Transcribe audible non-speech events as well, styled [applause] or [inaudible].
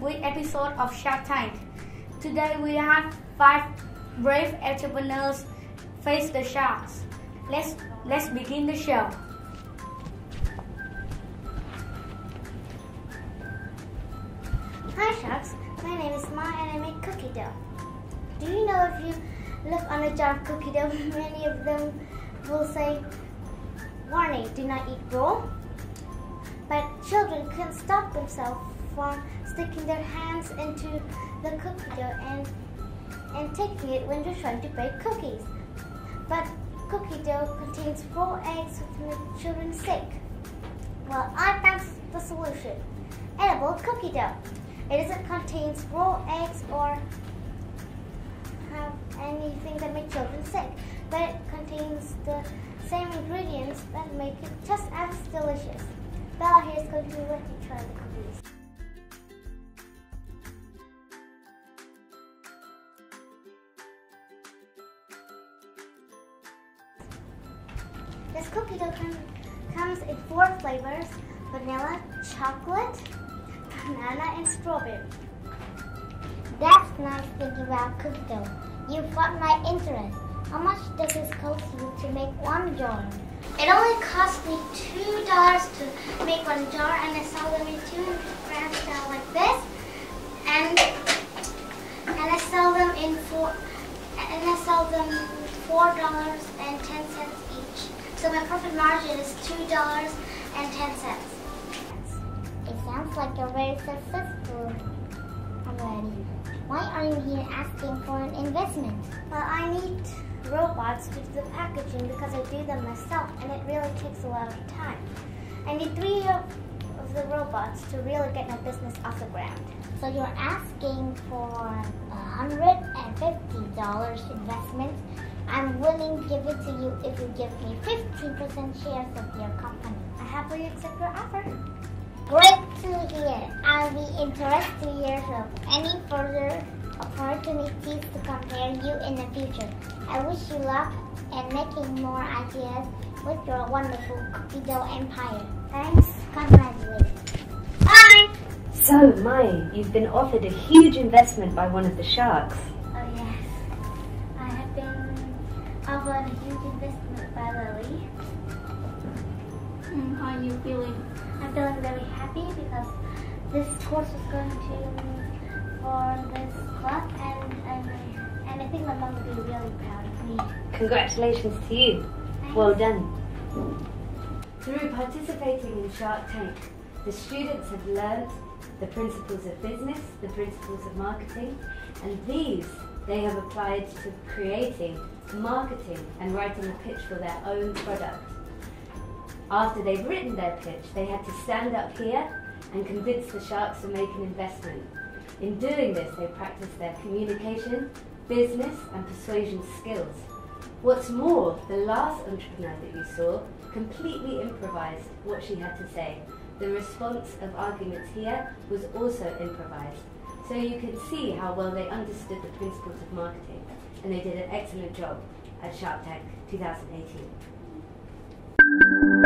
welcome to this week episode of Shark Tank. Today we have five brave entrepreneurs face the sharks. Let's let's begin the show. Hi sharks, my name is Mai and I make cookie dough. Do you know if you look on a jar of cookie dough, [laughs] many of them will say, warning, do not eat raw. But children can't stop themselves from sticking their hands into the cookie dough and, and taking it when they're trying to bake cookies. But cookie dough contains raw eggs which make children sick. Well, I found the solution. Edible cookie dough. It doesn't contain raw eggs or have anything that make children sick, but it contains the same ingredients that make it just as delicious. Bella here is going to let you try the cookies. This cookie dough comes in four flavors, vanilla, chocolate, banana, and strawberry. That's nice thinking about cookie dough. You've got my interest. How much does this cost you to make one jar? It only cost me two dollars to make one jar, and I sell them in two grams style like this, and and I sell them in four, and I sell them four dollars and ten cents. So my profit margin is two dollars and ten cents. It sounds like you're very successful already. Why are you here asking for an investment? Well, I need robots to do the packaging because I do them myself and it really takes a lot of time. I need three of, of the robots to really get my business off the ground. So you're asking for $150 investment. I'm willing to give it to you if you give me 15% shares of your company. I happily accept your offer. Great to hear. I'll be interested to hear of any further opportunities to compare you in the future. I wish you luck and making more ideas with your wonderful cookie empire. Thanks. Congratulations. Bye. So, Mai, you've been offered a huge investment by one of the sharks. Offered a huge investment by Lily. Hmm, how are you feeling? I'm feeling very happy because this course was going to for this club and, and, and I think my mom will be really proud of me. Congratulations to you. Well done. Through participating in Shark Tank, the students have learned the principles of business, the principles of marketing, and these they have applied to creating, marketing, and writing a pitch for their own product. After they've written their pitch, they had to stand up here and convince the sharks to make an investment. In doing this, they practiced their communication, business, and persuasion skills. What's more, the last entrepreneur that you saw completely improvised what she had to say. The response of arguments here was also improvised, so you can see how well they understood the principles of marketing, and they did an excellent job at Shark Tank 2018.